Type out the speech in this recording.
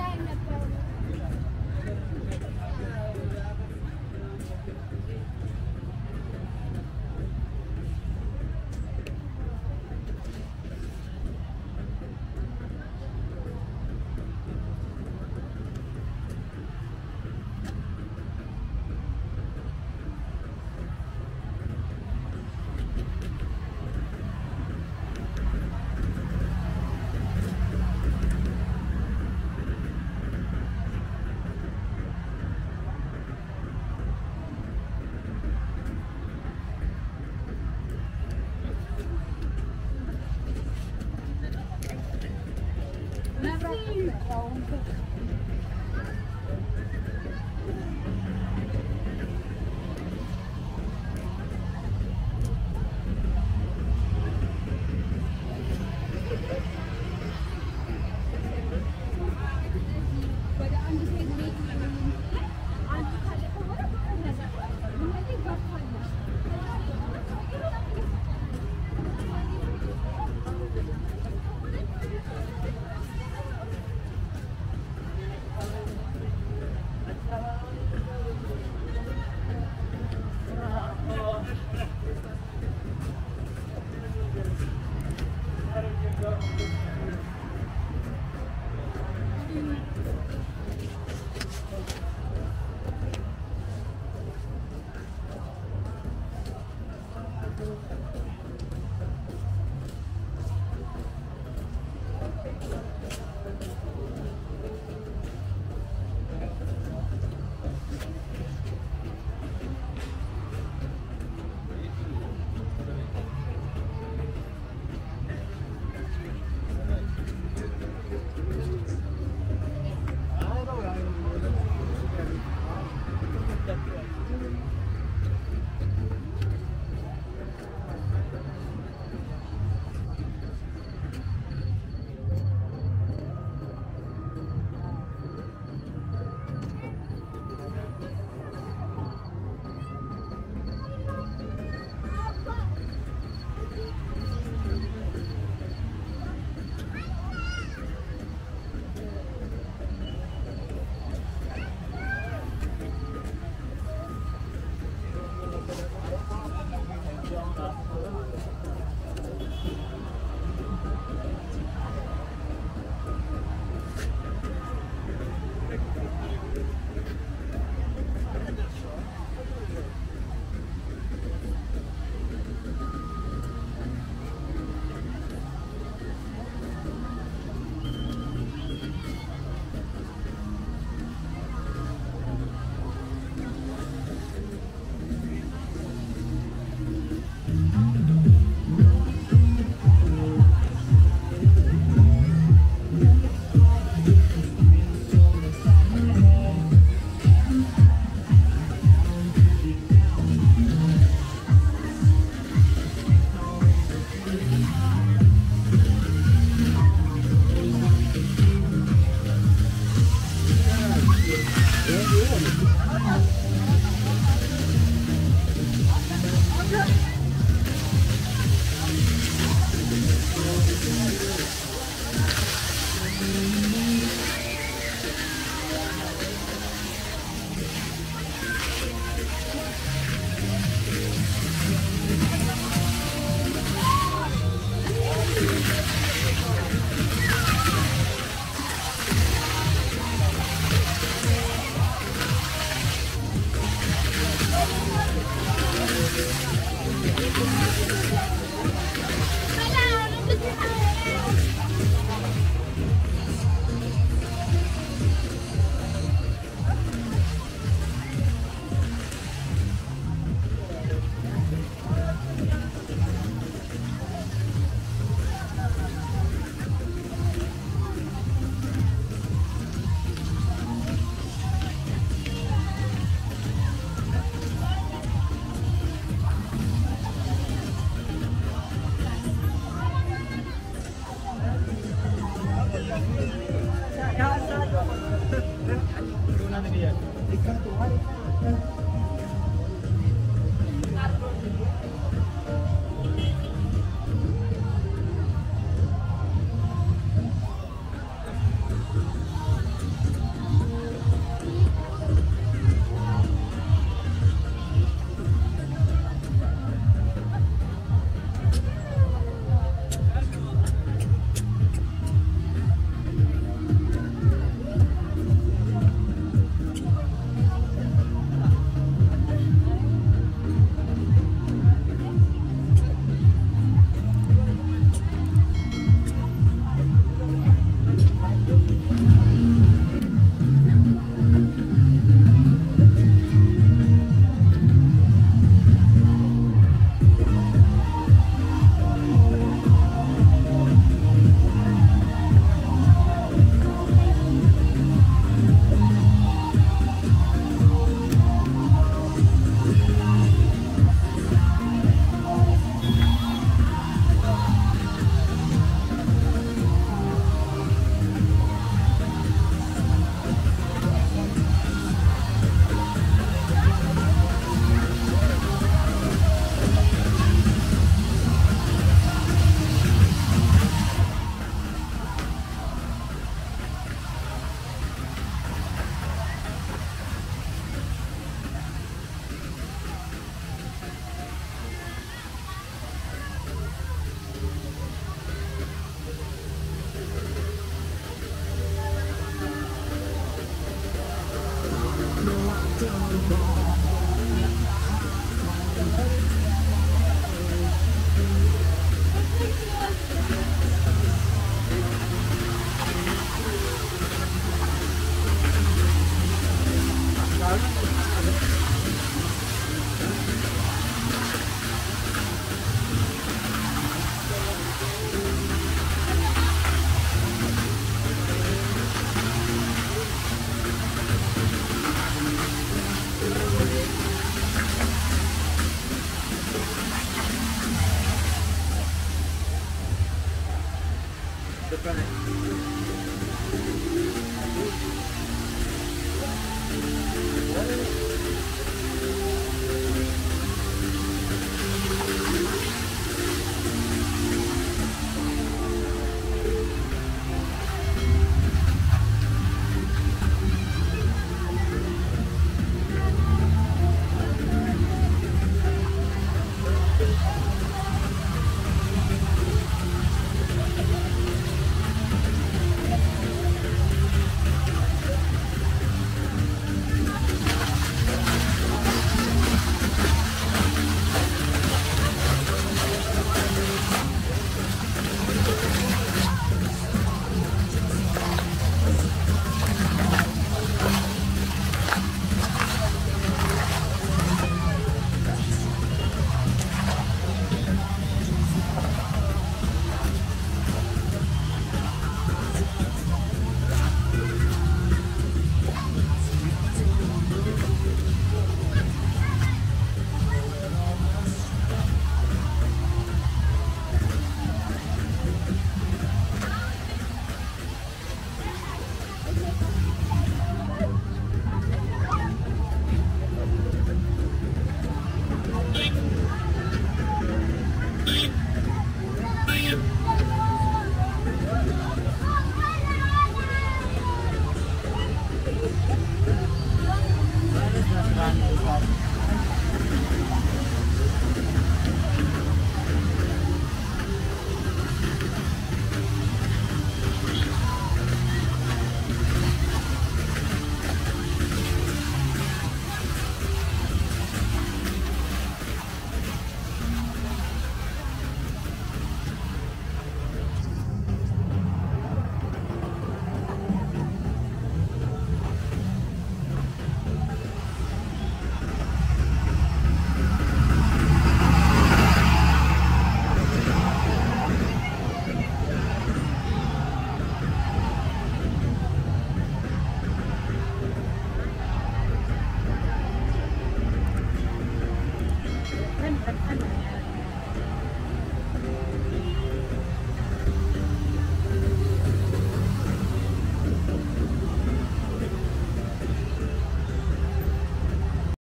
Gracias. home. Thank